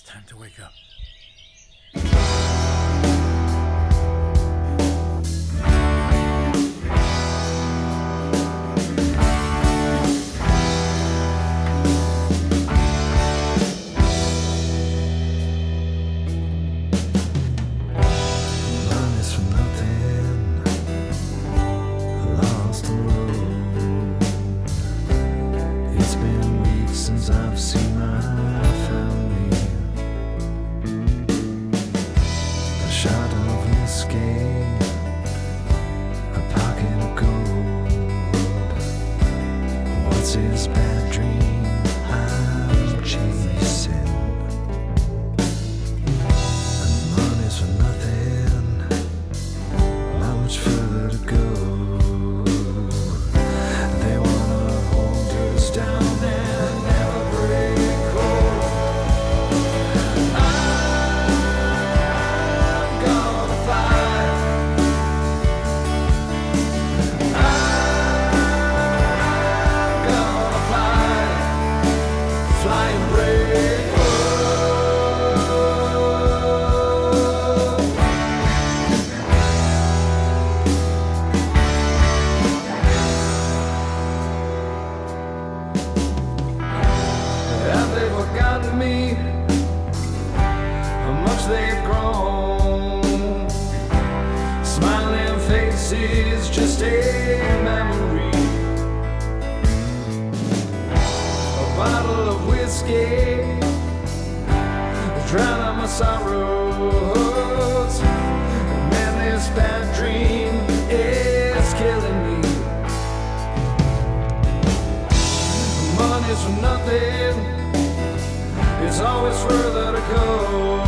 It's time to wake up. Shot of whiskey, a pocket of gold. What's his bad dream I'm chasing? Faces, just a memory. A bottle of whiskey, drown out my sorrows. Man, this bad dream is killing me. Money's for nothing. It's always further to go.